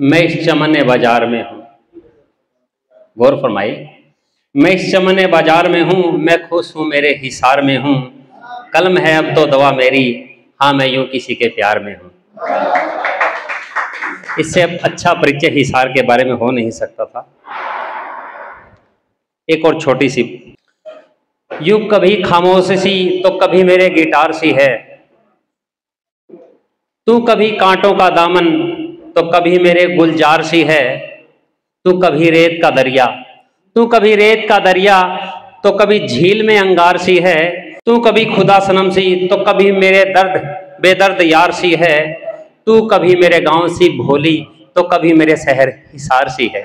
मैं इस चमन बाज़ार में हूँ। गौर फरमाई मैं इस चमन बाज़ार में हूँ, मैं खुश हूँ, मेरे हिसार में हूँ। कलम है अब तो दवा मेरी हाँ मैं यूँ किसी के प्यार में हूँ। इससे अब अच्छा परिचय हिसार के बारे में हो नहीं सकता था। एक और छोटी सी, यू कभी खामोश सी तो कभी मेरे गिटार सी है। तू कभी कांटों का दामन तो कभी मेरे गुलजार सी है, तू कभी रेत का दरिया। तू कभी रेत का दरिया तो कभी झील में अंगार सी है। तू कभी खुदा सनम सी तो कभी मेरे दर्द, बेदर्द यार सी है। तू कभी मेरे गाँव सी भोली तो कभी मेरे शहर हिसार सी है।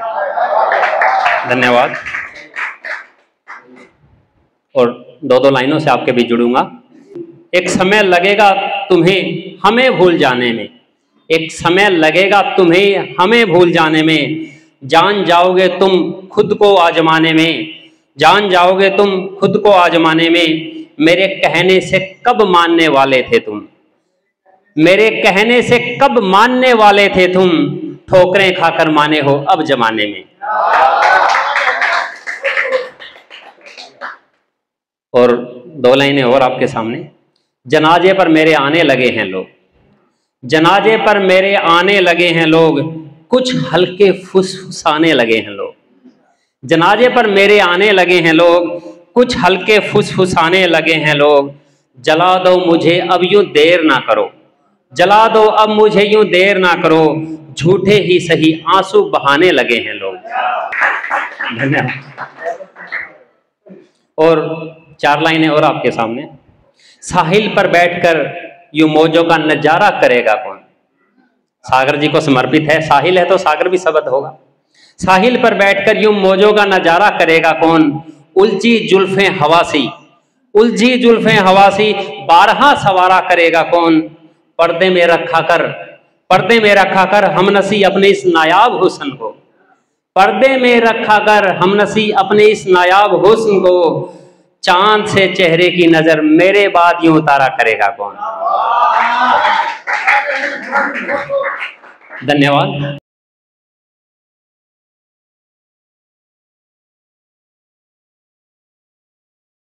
धन्यवाद। और दो दो लाइनों से आपके बीच जुड़ूँगा। एक समय लगेगा तुम्हें हमें भूल जाने में। एक समय लगेगा तुम्हें हमें भूल जाने में। जान जाओगे तुम खुद को आजमाने में। जान जाओगे तुम खुद को आजमाने में। मेरे कहने से कब मानने वाले थे तुम? मेरे कहने से कब मानने वाले थे तुम? ठोकरें खाकर माने हो अब जमाने में। और दो लाइनें और आपके सामने। जनाजे पर मेरे आने लगे हैं लोग। जनाजे पर मेरे आने लगे हैं लोग, कुछ हल्के फुसफुसाने लगे हैं लोग। जनाजे पर मेरे आने लगे हैं लोग, कुछ हल्के फुसफुसाने लगे हैं लोग। जला दो मुझे, अब यूँ देर ना करो। जला दो, अब मुझे यूँ देर ना करो। झूठे ही सही आँसू बहाने लगे हैं लोग। धन्यवाद। और चार लाइनें और आपके सामने। साहिल पर बैठकर यू मौजों का नज़ारा करेगा कौन? सागर जी को समर्पित है। साहिल है तो सागर भी शब्द होगा। साहिल पर बैठकर यूँ मौजों का नज़ारा करेगा कौन? उलझी जुल्फे हवासी। उलझी जुल्फे हवासी, बारहा सवारा करेगा कौन? पर्दे में रखा कर, पर्दे में रखा कर हमनसी अपने इस नायाब हुसन को। पर्दे में रखा कर हमनसी अपने इस नायाब हुसन को। चाँद से चेहरे की नज़र मेरे बाद यूँ उतारा करेगा कौन? धन्यवाद।